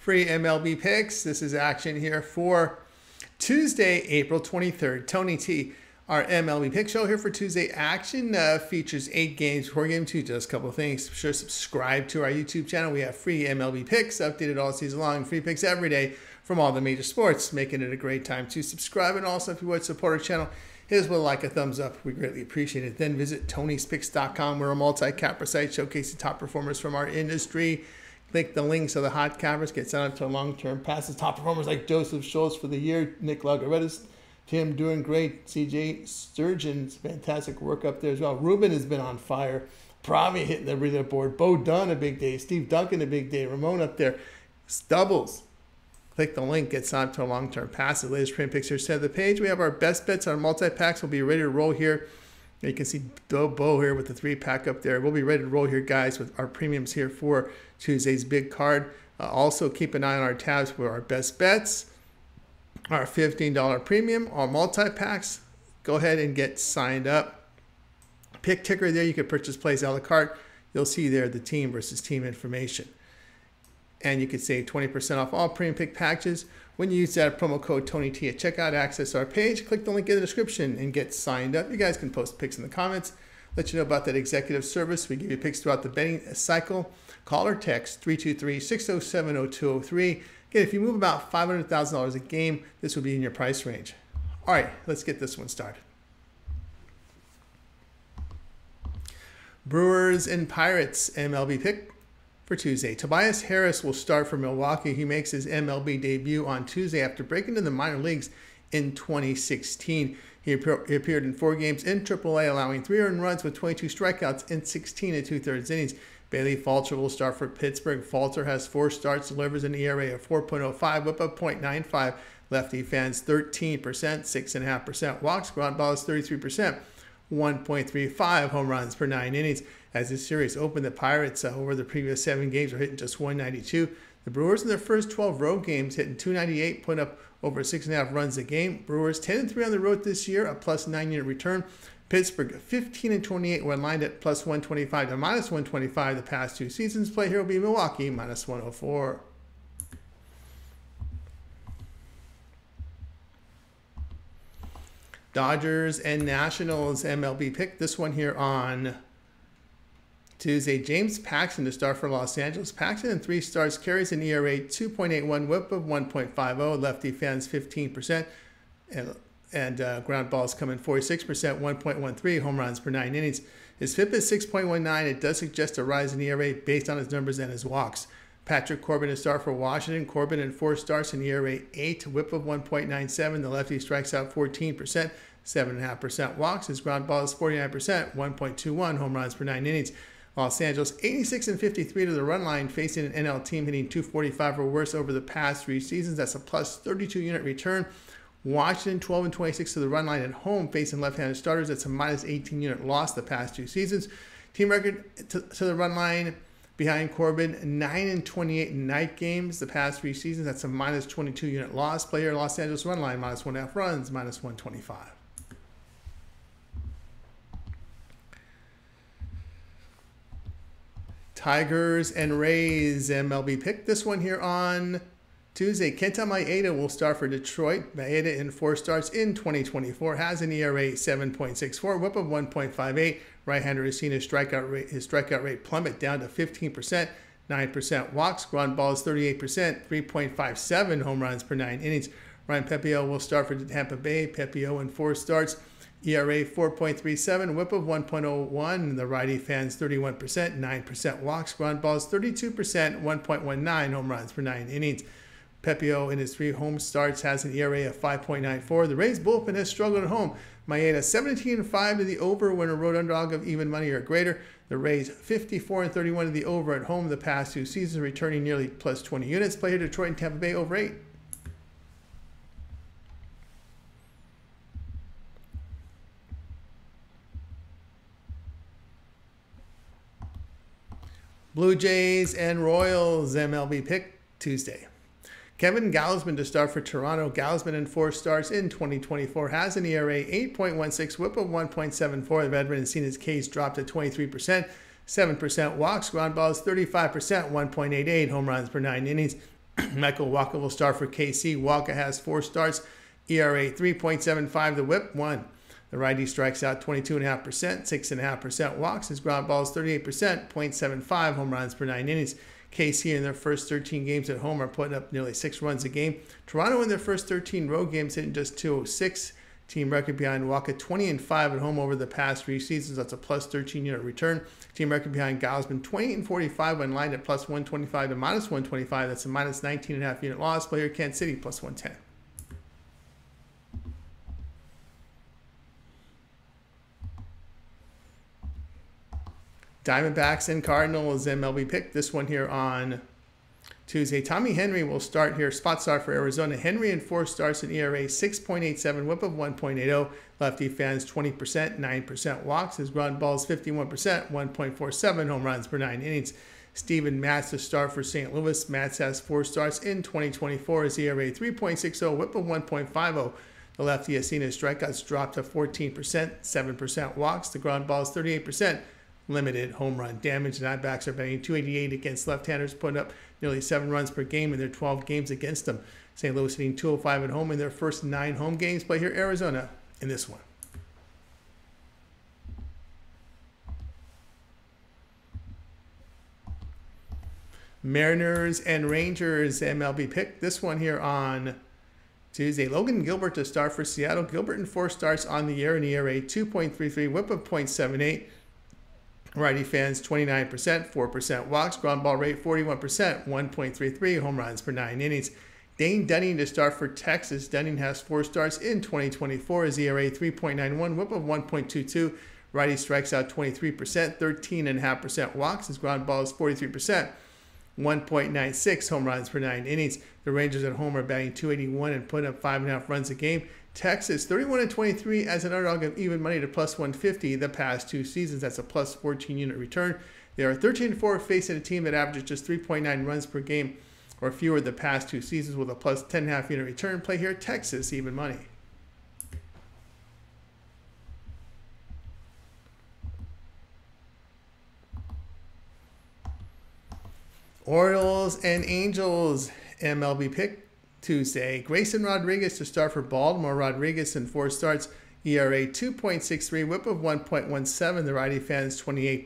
free MLB picks. This is action here for Tuesday, April 23rd. Tony T, our MLB pick show here for Tuesday action uh, features eight games before game two. Just a couple of things. Be sure to subscribe to our YouTube channel. We have free MLB picks updated all season long, free picks every day from all the major sports, making it a great time to subscribe. And also, if you would support our channel, hit us with a like, a thumbs up. We greatly appreciate it. Then visit Tony'sPicks.com. We're a multi-capper site showcasing top performers from our industry. Click the link so the hot cappers, get signed up to long-term passes. Top performers like Joseph Schultz for the year, Nick Lagaretis, Tim doing great, CJ Sturgeon's fantastic work up there as well. Ruben has been on fire. Pravi hitting the relay board. Bo Dunn a big day. Steve Duncan a big day. Ramon up there. Stubbles. Click the link, get signed up to a long-term pass. The latest print picture set of the page. We have our best bets. Our multi-packs will be ready to roll here. You can see Bo, Bo here with the three pack up there. We'll be ready to roll here, guys, with our premiums here for Tuesday's big card. Uh, also, keep an eye on our tabs for our best bets, our $15 premium, our multi packs. Go ahead and get signed up. Pick ticker there. You can purchase plays a la carte. You'll see there the team versus team information. And you can save 20% off all premium pick packages when you use that promo code TonyT at checkout. Access our page. Click the link in the description and get signed up. You guys can post picks in the comments. Let you know about that executive service. We give you picks throughout the betting cycle. Call or text 323-607-0203. Again, if you move about $500,000 a game, this will be in your price range. All right, let's get this one started. Brewers and Pirates MLB pick for Tuesday. Tobias Harris will start for Milwaukee. He makes his MLB debut on Tuesday after breaking into the minor leagues in 2016. He appeared in four games in AAA, allowing three earned runs with 22 strikeouts in 16 and two thirds innings. Bailey Falter will start for Pittsburgh. Falter has four starts, delivers an ERA of 4.05, whip of 0.95. Lefty fans 13%, 6.5% walks. Ground balls 33%, 1.35 home runs per nine innings. As this series opened, the Pirates uh, over the previous seven games are hitting just 192. The Brewers in their first 12 road games hitting 298, putting up over six and a half runs a game. Brewers 10 and 3 on the road this year, a plus nine unit return. Pittsburgh 15 and 28 when lined at plus 125 to minus 125 the past two seasons. Play here will be Milwaukee minus 104. Dodgers and Nationals MLB pick. This one here on Tuesday. James Paxton to start for Los Angeles. Paxton in three starts carries an ERA 2.81, whip of 1.50. Lefty fans 15%. And and uh, ground balls come in 46%, 1.13 home runs per nine innings. His FIP is 6.19. It does suggest a rise in ERA based on his numbers and his walks. Patrick Corbin is star for Washington. Corbin in four starts in ERA 8, whip of 1.97. The lefty strikes out 14%, 7.5% walks. His ground ball is 49%, 1.21 home runs per nine innings. Los Angeles 86 and 53 to the run line, facing an NL team hitting 245 or worse over the past three seasons. That's a plus 32 unit return. Washington 12 and 26 to the run line at home, facing left-handed starters. That's a minus 18 unit loss the past two seasons. Team record to, to the run line behind Corbin 9 and 28 night games the past three seasons. That's a minus 22 unit loss. Player Los Angeles run line minus one half runs, minus 125. Tigers and Rays MLB pick this one here on Tuesday, Kenta Maeda will start for Detroit. Maeda in four starts in 2024 has an ERA 7.64, whip of 1.58. Right-hander has seen his strikeout rate, his strikeout rate plummet down to 15%, 9% walks. Ground balls 38%, 3.57 home runs per nine innings. Ryan Pepiot will start for Tampa Bay. Pepiot in four starts. ERA 4.37, whip of 1.01. The righty fans 31%, 9% walks. Ground balls 32%, 1.19 home runs per nine innings. Pepiot in his three home starts has an ERA of 5.94. The Rays bullpen has struggled at home. Maeda 17 5 to the over when a road underdog of even money or greater. The Rays 54 and 31 to the over at home the past two seasons, returning nearly plus 20 units. Play here Detroit and Tampa Bay over 8. Blue Jays and Royals MLB pick Tuesday. Kevin Gausman to start for Toronto. Gausman in four starts in 2024 has an ERA 8.16, whip of 1.74. The veteran has seen his case drop to 23%, 7% walks, ground balls 35%, 1.88 home runs per nine innings. Michael Wacha will start for KC. Wacha has four starts, ERA 3.75. The whip, one. The righty strikes out 22.5%, 6.5% walks. His ground balls 38%, 0.75 home runs per nine innings. KC in their first 13 games at home are putting up nearly six runs a game. Toronto in their first 13 road games hitting just 206. Team record behind Wacha 20 and 5 at home over the past three seasons. That's a plus 13 unit return. Team record behind Gausman 20 and 45 when lined at plus 125 to minus 125. That's a minus 19 and a half unit loss. Player Kansas City plus 110. Diamondbacks and Cardinals MLB pick. This one here on Tuesday. Tommy Henry will start here. Spot start for Arizona. Henry in four starts in ERA 6.87, whip of 1.80. Lefty fans 20%, 9% walks. His ground balls 51%, 1.47 home runs per nine innings. Steven Matz to start for St. Louis. Matz has four starts in 2024. His ERA 3.60, whip of 1.50. The lefty has seen his strikeouts drop to 14%, 7% walks. The ground balls 38% limited home run damage. The Diamondbacks are batting 288 against left-handers, putting up nearly seven runs per game in their 12 games against them. St. Louis hitting 205 at home in their first nine home games. Play here Arizona in this one. Mariners and Rangers MLB pick. This one here on Tuesday. Logan Gilbert to start for Seattle. Gilbert in four starts on the year in ERA 2.33, whip of 0.78. Righty fans 29%, 4% walks, ground ball rate 41%, 1.33 home runs per nine innings. Dane Dunning to start for Texas. Dunning has four starts in 2024. His ERA 3.91, whip of 1.22. Righty strikes out 23%, 13.5% walks. His ground ball is 43%, 1.96 home runs per nine innings. The Rangers at home are batting 281 and putting up five and a half runs a game. Texas 31 and 23 as an underdog of even money to plus 150 the past two seasons. That's a plus 14 unit return. They are 13 4 facing a team that averages just 3.9 runs per game or fewer the past two seasons with a plus 10.5 unit return. Play here, Texas, even money. Orioles and Angels MLB pick Tuesday. Grayson Rodriguez to start for Baltimore. Rodriguez in four starts, ERA 2.63, whip of 1.17. The righty fans 28%,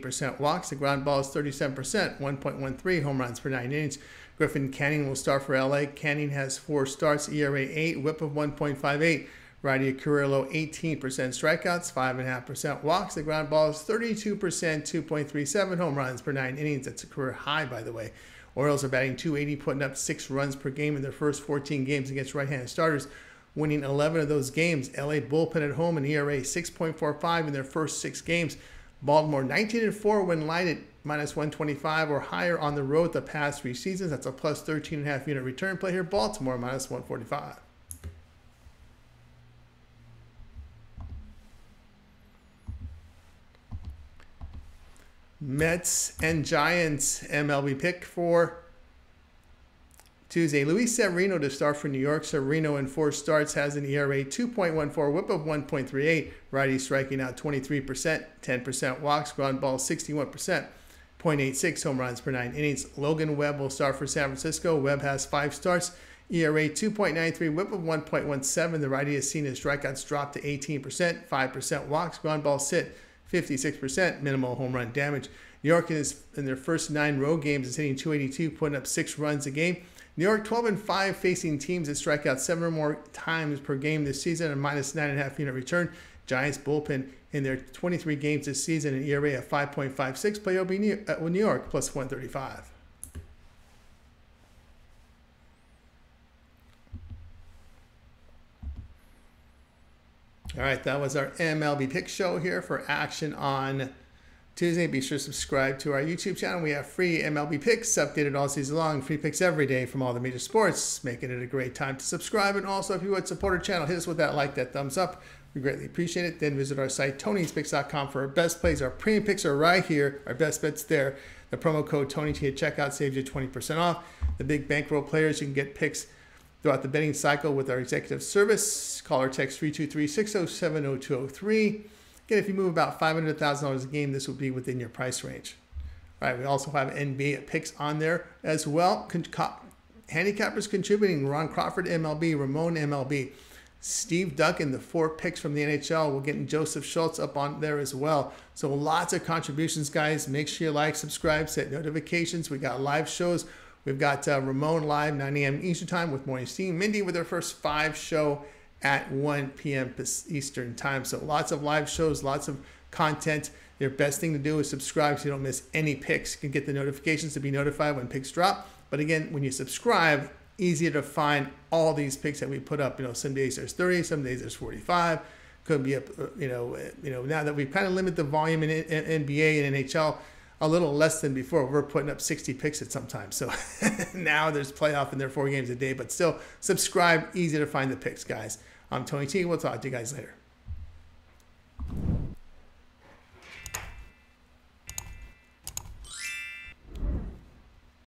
8% walks. The ground ball is 37%, 1.13 home runs per nine innings. Griffin Canning will start for LA. Canning has four starts, ERA 8, whip of 1.58. Righty Carrillo 18% strikeouts, 5.5% walks. The ground ball is 32%, 2.37 home runs per nine innings. That's a career high, by the way. Orioles are batting 280, putting up six runs per game in their first 14 games against right-handed starters, winning 11 of those games. LA bullpen at home and ERA 6.45 in their first six games. Baltimore 19 and 4 when light at minus 125 or higher on the road the past three seasons. That's a plus 13 and a half unit return play here. Baltimore minus 145. Mets and Giants MLB pick for Tuesday. Luis Severino to start for New York. Severino in four starts has an ERA 2.14, whip of 1.38. Righty striking out 23%, 10% walks, ground ball 61%, 0.86 home runs per nine innings. Logan Webb will start for San Francisco. Webb has five starts. ERA 2.93, whip of 1.17. The righty has seen his strikeouts drop to 18%, 5% walks, ground ball sit 56% minimal home run damage. New York is in their first nine road games is hitting 282, putting up six runs a game. New York 12 and 5 facing teams that strike out seven or more times per game this season, a minus nine and a half unit return. Giants bullpen in their 23 games this season, an ERA of 5.56. Play OB uh, New York plus 135. All right, that was our MLB Pick Show here for action on Tuesday. Be sure to subscribe to our YouTube channel. We have free MLB picks updated all season long, free picks every day from all the major sports, making it a great time to subscribe. And also, if you would support our channel, hit us with that like, that thumbs up. We greatly appreciate it. Then visit our site, Tony'sPicks.com, for our best plays. Our premium picks are right here. Our best bets there. The promo code TonyT at checkout saves you 20% off. The big bankroll players, you can get picks throughout the betting cycle with our executive service. Call or text 323 607 0203. Again, if you move about $500,000 a game, this will be within your price range. All right, we also have NBA picks on there as well. handicappers contributing Ron Crawford, MLB, Ramon, MLB. Steve Duncan, the four picks from the NHL. We're getting Joseph Schultz up on there as well. So lots of contributions, guys. Make sure you like, subscribe, set notifications. We got live shows. We've got uh, Ramon live 9 a.m. Eastern time with Morning Steam. Mindy with her first five show at 1 p.m. Eastern time. So lots of live shows, lots of content. Your best thing to do is subscribe so you don't miss any picks. You can get the notifications to be notified when picks drop. But again, when you subscribe, easier to find all these picks that we put up. You know, some days there's 30, some days there's 45. Could be up, you know, you know. Now that we've kind of limited the volume in NBA and NHL, a little less than before. We're putting up 60 picks at some time. So now there's playoff and there are four games a day, but still subscribe. Easy to find the picks, guys. I'm Tony T. We'll talk to you guys later.